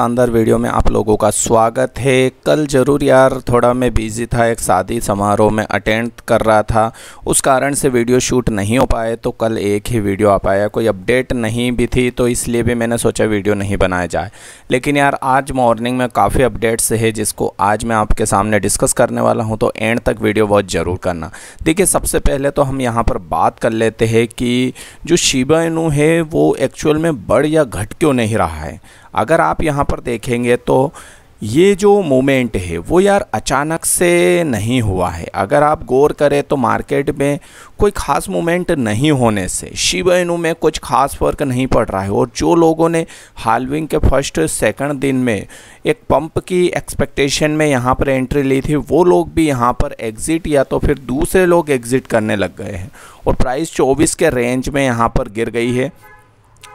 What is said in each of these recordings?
अंदर वीडियो में आप लोगों का स्वागत है। कल ज़रूर यार थोड़ा मैं बिज़ी था, एक शादी समारोह में अटेंड कर रहा था। उस कारण से वीडियो शूट नहीं हो पाए तो कल एक ही वीडियो आ पाया। कोई अपडेट नहीं भी थी तो इसलिए भी मैंने सोचा वीडियो नहीं बनाया जाए। लेकिन यार, आज मॉर्निंग में काफ़ी अपडेट्स है, जिसको आज मैं आपके सामने डिस्कस करने वाला हूँ तो एंड तक वीडियो बहुत ज़रूर करना। देखिए, सबसे पहले तो हम यहाँ पर बात कर लेते हैं कि जो शिबा है, वो एक्चुअल में बढ़ या घट क्यों नहीं रहा है? अगर आप यहाँ पर देखेंगे तो ये जो मोमेंट है, वो यार अचानक से नहीं हुआ है। अगर आप गौर करें तो मार्केट में कोई ख़ास मोमेंट नहीं होने से इनू में कुछ खास फ़र्क नहीं पड़ रहा है। और जो लोगों ने हालविंग के फ़र्स्ट, सेकंड दिन में एक पंप की एक्सपेक्टेशन में यहाँ पर एंट्री ली थी, वो लोग भी यहाँ पर एग्ज़िट या तो फिर दूसरे लोग एग्ज़िट करने लग गए हैं। और प्राइस 24 के रेंज में यहाँ पर गिर गई है।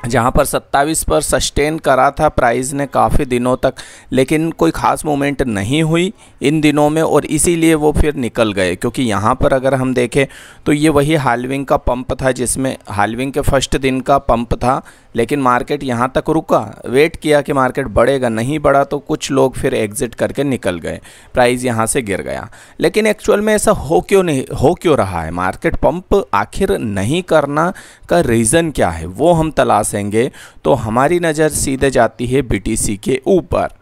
जहाँ पर 27 पर सस्टेन करा था प्राइस ने काफ़ी दिनों तक, लेकिन कोई ख़ास मूवमेंट नहीं हुई इन दिनों में और इसीलिए वो फिर निकल गए, क्योंकि यहाँ पर अगर हम देखें तो ये वही हालविंग का पंप था जिसमें, हालविंग के फ़र्स्ट दिन का पंप था, लेकिन मार्केट यहाँ तक रुका। वेट किया कि मार्केट बढ़ेगा, नहीं बढ़ा तो कुछ लोग फिर एग्ज़िट करके निकल गए प्राइस यहाँ से गिर गया। लेकिन एक्चुअल में ऐसा हो क्यों नहीं, हो क्यों रहा है? मार्केट पंप आखिर नहीं करना का रीज़न क्या है? वो हम तलाशेंगे तो हमारी नज़र सीधे जाती है बीटीसी के ऊपर।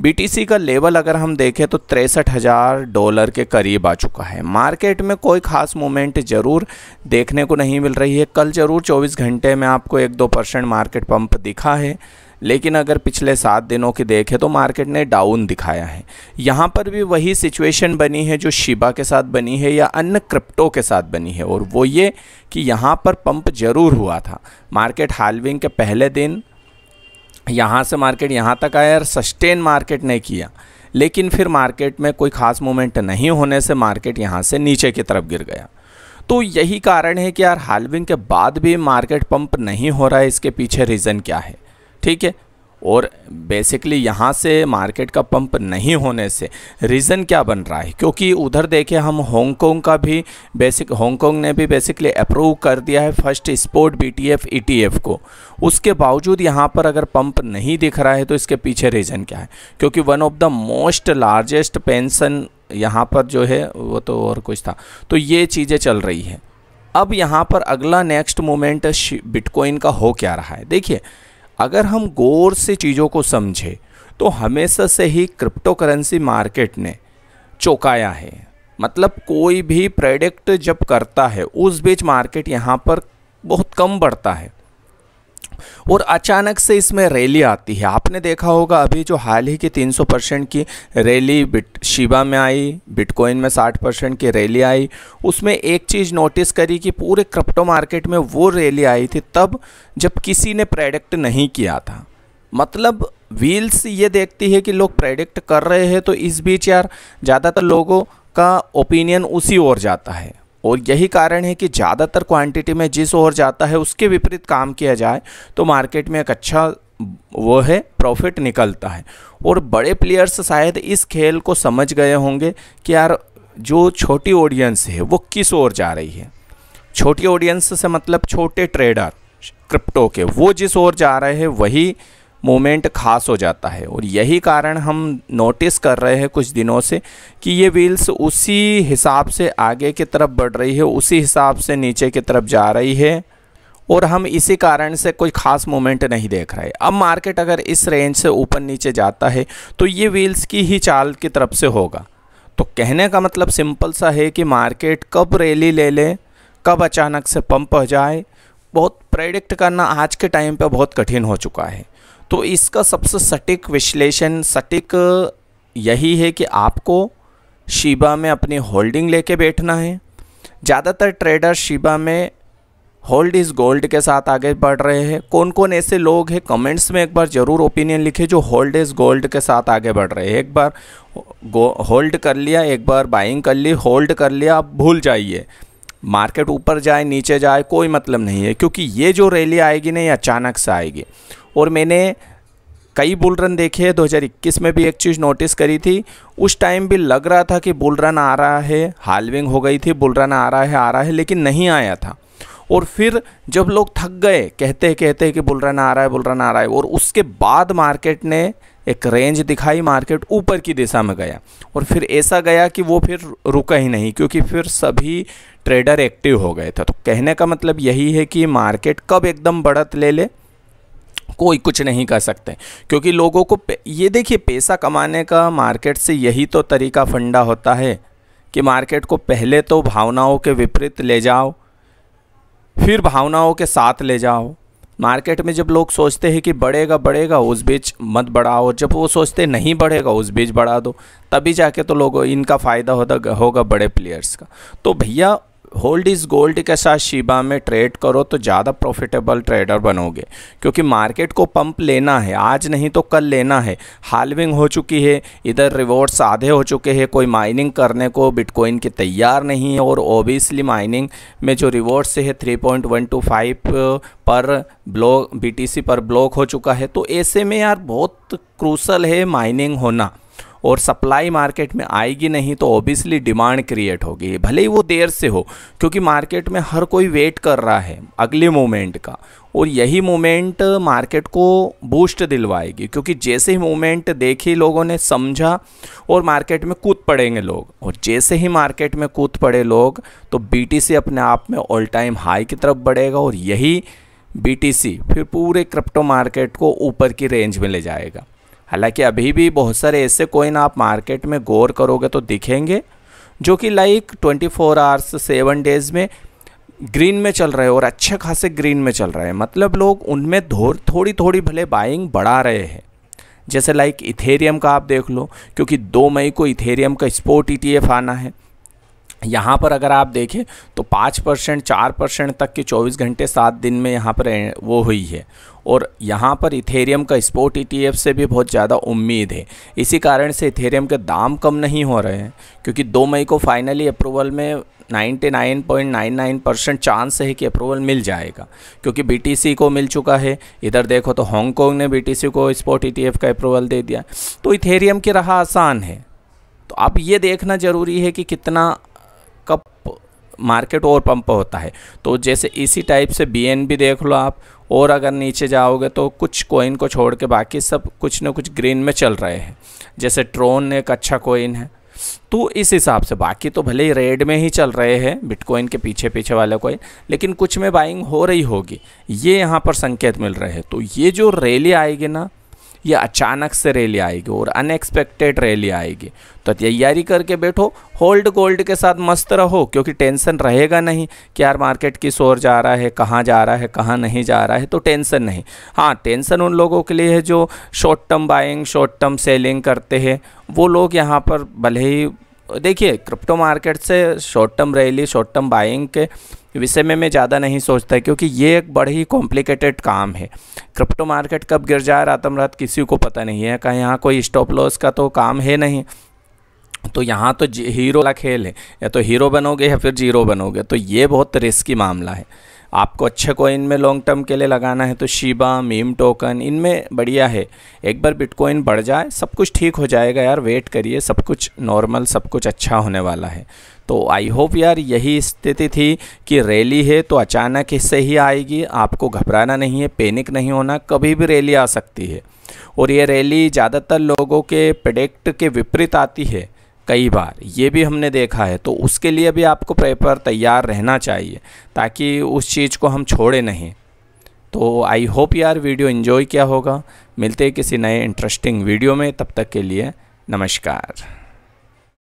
बीटीसी का लेवल अगर हम देखें तो तिरसठ हज़ार डॉलर के करीब आ चुका है। मार्केट में कोई ख़ास मूवमेंट ज़रूर देखने को नहीं मिल रही है। कल ज़रूर 24 घंटे में आपको एक दो परसेंट मार्केट पंप दिखा है। लेकिन अगर पिछले सात दिनों की देखें तो मार्केट ने डाउन दिखाया है। यहाँ पर भी वही सिचुएशन बनी है जो शिबा के साथ बनी है या अन्य क्रिप्टो के साथ बनी है, और वो ये कि यहाँ पर पंप ज़रूर हुआ था। मार्केट हालविंग के पहले दिन यहाँ से मार्केट यहाँ तक आया और सस्टेन मार्केट ने किया। लेकिन फिर मार्केट में कोई ख़ास मोमेंट नहीं होने से मार्केट यहाँ से नीचे की तरफ़ गिर गया। तो यही कारण है कि यार हालविंग के बाद भी मार्केट पंप नहीं हो रहा है, इसके पीछे रीज़न क्या है? ठीक है? और बेसिकली यहाँ से मार्केट का पंप नहीं होने से रीज़न क्या बन रहा है? क्योंकि उधर देखे हम हांगकांग का भी बेसिक हांगकांग ने भी बेसिकली अप्रूव कर दिया है फ़र्स्ट स्पोर्ट बीटीएफ ईटीएफ को। उसके बावजूद यहाँ पर अगर पंप नहीं दिख रहा है तो इसके पीछे रीज़न क्या है? क्योंकि one of the most largest pension यहाँ पर जो है, वो तो और कुछ था। तो ये चीज़ें चल रही है। अब यहाँ पर अगला नेक्स्ट मोमेंट बिटकॉइन का हो क्या रहा है? देखिए अगर हम गौर से चीज़ों को समझें तो हमेशा से ही क्रिप्टो करेंसी मार्केट ने चौंकाया है। मतलब कोई भी प्रोडक्ट जब करता है, उस बीच मार्केट यहाँ पर बहुत कम बढ़ता है। और अचानक से इसमें रैली आती है। आपने देखा होगा अभी जो हाल ही की 300 परसेंट की रैली बिट, शिबा में आई, बिटकॉइन में 60 परसेंट की रैली आई, उसमें एक चीज़ नोटिस करी कि पूरे क्रिप्टो मार्केट में वो रैली आई थी, तब जब किसी ने प्रेडिक्ट नहीं किया था। मतलब व्हील्स ये देखती है कि लोग प्रेडिक्ट कर रहे हैं तो इस बीच यार, ज़्यादातर लोगों का ओपिनियन उसी ओर जाता है। और यही कारण है कि ज़्यादातर क्वांटिटी में जिस ओर जाता है, उसके विपरीत काम किया जाए तो मार्केट में एक अच्छा वो है प्रॉफिट निकलता है। और बड़े प्लेयर्स शायद इस खेल को समझ गए होंगे कि यार, जो छोटी ऑडियंस है, वो किस ओर जा रही है। छोटी ऑडियंस से मतलब छोटे ट्रेडर क्रिप्टो के, वो जिस ओर जा रहे हैं, वही मोमेंट खास हो जाता है। और यही कारण हम नोटिस कर रहे हैं कुछ दिनों से कि ये व्हील्स उसी हिसाब से आगे की तरफ़ बढ़ रही है, उसी हिसाब से नीचे की तरफ़ जा रही है और हम इसी कारण से कोई ख़ास मोमेंट नहीं देख रहे। अब मार्केट अगर इस रेंज से ऊपर नीचे जाता है तो ये व्हील्स की ही चाल की तरफ़ से होगा। तो कहने का मतलब सिंपल सा है कि मार्केट कब रैली ले ले, कब अचानक से पंप हो जाए, बहुत प्रेडिक्ट करना आज के टाइम पे बहुत कठिन हो चुका है। तो इसका सबसे सटीक विश्लेषण, सटीक यही है कि आपको शिबा में अपनी होल्डिंग लेके बैठना है। ज़्यादातर ट्रेडर शिबा में होल्ड इज़ गोल्ड के साथ आगे बढ़ रहे हैं। कौन कौन ऐसे लोग हैं, कमेंट्स में एक बार ज़रूर ओपिनियन लिखे जो होल्ड इज़ गोल्ड के साथ आगे बढ़ रहे हैं। एक बार होल्ड कर लिया, एक बार बाइंग कर ली, होल्ड कर लिया, आप भूल जाइए। मार्केट ऊपर जाए, नीचे जाए, कोई मतलब नहीं है, क्योंकि ये जो रैली आएगी ना, ये अचानक से आएगी। और मैंने कई बुल रन देखे हैं 2021 में भी एक चीज़ नोटिस करी थी। उस टाइम भी लग रहा था कि बुल रन आ रहा है हालविंग हो गई थी बुल रन आ रहा है, आ रहा है, लेकिन नहीं आया था। और फिर जब लोग थक गए, कहते कहते कि बुल रन आ रहा है बुल रन आ रहा है, और उसके बाद मार्केट ने एक रेंज दिखाई मार्केट ऊपर की दिशा में गया। और फिर ऐसा गया कि वो फिर रुका ही नहीं, क्योंकि फिर सभी ट्रेडर एक्टिव हो गए थे। तो कहने का मतलब यही है कि मार्केट कब एकदम बढ़त ले ले कोई कुछ नहीं कर सकते। क्योंकि लोगों को ये देखिए, पैसा कमाने का मार्केट से यही तो तरीका फंडा होता है कि मार्केट को पहले तो भावनाओं के विपरीत ले जाओ, फिर भावनाओं के साथ ले जाओ। मार्केट में जब लोग सोचते हैं कि बढ़ेगा बढ़ेगा, उस बीच मत बढ़ाओ। जब वो सोचते नहीं बढ़ेगा, उस बीच बढ़ा दो, तभी जाके तो लोगों, इनका फ़ायदा होता, होगा बड़े प्लेयर्स का। तो भैया होल्ड इज़ गोल्ड के साथ शिबा में ट्रेड करो तो ज़्यादा प्रॉफिटेबल ट्रेडर बनोगे। क्योंकि मार्केट को पंप लेना है, आज नहीं तो कल लेना है। हालविंग हो चुकी है, इधर रिवॉर्ड्स आधे हो चुके हैं, कोई माइनिंग करने को बिटकॉइन के तैयार नहीं है, और ओबियसली माइनिंग में जो रिवॉर्ड्स है three point one two five पर ब्लॉक BTC पर ब्लॉक हो चुका है। तो ऐसे में यार बहुत क्रूसल है माइनिंग होना। और सप्लाई मार्केट में आएगी नहीं तो ऑब्वियसली डिमांड क्रिएट होगी। भले ही वो देर से हो, क्योंकि मार्केट में हर कोई वेट कर रहा है अगले मोमेंट का। और यही मोमेंट मार्केट को बूस्ट दिलवाएगी, क्योंकि जैसे ही मोमेंट देखी लोगों ने, समझा और मार्केट में कूद पड़ेंगे लोग। और जैसे ही मार्केट में कूद पड़े लोग तो बीटीसी अपने आप में ऑल टाइम हाई की तरफ़ बढ़ेगा और यही बीटीसी फिर पूरे क्रिप्टो मार्केट को ऊपर की रेंज में ले जाएगा। हालाँकि अभी भी बहुत सारे ऐसे कोइन आप मार्केट में गौर करोगे तो दिखेंगे, जो कि like 24 four hours seven days में ग्रीन में चल रहे हैं और अच्छे खासे ग्रीन में चल रहे हैं। मतलब लोग उनमें थोड़ी थोड़ी भले बाइंग बढ़ा रहे हैं। जैसे लाइक इथेरियम का आप देख लो, क्योंकि दो मई को इथेरियम का स्पोर्ट ई आना है। यहाँ पर अगर आप देखें तो पाँच परसेंट, चार परसेंट तक की चौबीस घंटे सात दिन में यहाँ पर वो हुई है। और यहाँ पर इथेरियम का स्पोर्ट ईटीएफ से भी बहुत ज़्यादा उम्मीद है। इसी कारण से इथेरियम के दाम कम नहीं हो रहे हैं, क्योंकि दो मई को फाइनली अप्रूवल में 99.99 परसेंट चांस है कि अप्रूवल मिल जाएगा, क्योंकि बीटीसी को मिल चुका है। इधर देखो तो हांगकॉन्ग ने बीटीसी को स्पोर्ट ईटीएफ का अप्रूवल दे दिया। तो इथेरियम की राह आसान है। तो अब ये देखना ज़रूरी है कि कितना मार्केट और पंप होता है। तो जैसे इसी टाइप से बी देख लो आप, और अगर नीचे जाओगे तो कुछ कोइन को छोड़ के बाकी सब कुछ ना कुछ ग्रीन में चल रहे हैं। जैसे ट्रोन एक अच्छा कोइन है। तो इस हिसाब से बाकी तो भले ही रेड में ही चल रहे हैं बिटकॉइन के पीछे पीछे वाले कोइन लेकिन कुछ में बाइंग हो रही होगी। ये यहाँ पर संकेत मिल रहे हैं। तो ये जो रैली आएगी ना ये अचानक से रैली आएगी और अनएक्सपेक्टेड रैली आएगी। तो तैयारी करके बैठो होल्ड गोल्ड के साथ मस्त रहो, क्योंकि टेंशन रहेगा नहीं कि यार मार्केट किस ओर जा रहा है, कहाँ जा रहा है, कहाँ नहीं जा रहा है तो टेंशन नहीं। हाँ टेंशन उन लोगों के लिए है जो short term buying short term selling करते हैं। वो लोग यहाँ पर भले ही, देखिए क्रिप्टो मार्केट से short term rally short term buying के विषय में मैं ज़्यादा नहीं सोचता, क्योंकि ये एक बड़े ही कॉम्प्लिकेटेड काम है। क्रिप्टो मार्केट कब गिर जाए, रातम रात किसी को पता नहीं है। कहीं यहाँ कोई स्टॉप लॉस का तो काम है नहीं। तो यहाँ तो हीरो का खेल है। या तो हीरो बनोगे या फिर ज़ीरो बनोगे। तो ये बहुत रिस्की मामला है। आपको अच्छे कोइन में लॉन्ग टर्म के लिए लगाना है तो शीबा मीम टोकन इनमें बढ़िया है। एक बार बिटकॉइन बढ़ जाए, सब कुछ ठीक हो जाएगा यार वेट करिए, सब कुछ नॉर्मल सब कुछ अच्छा होने वाला है। तो आई होप यार यही स्थिति थी कि रैली है तो अचानक इससे ही आएगी, आपको घबराना नहीं है पैनिक नहीं होना, कभी भी रैली आ सकती है। और ये रैली ज़्यादातर लोगों के प्रोडक्ट के विपरीत आती है। कई बार। ये भी हमने देखा है तो उसके लिए भी आपको पेपर तैयार रहना चाहिए, ताकि उस चीज़ को हम छोड़े नहीं। तो आई होप यार वीडियो इन्जॉय किया होगा। मिलते हैं किसी नए इंटरेस्टिंग वीडियो में, तब तक के लिए नमस्कार।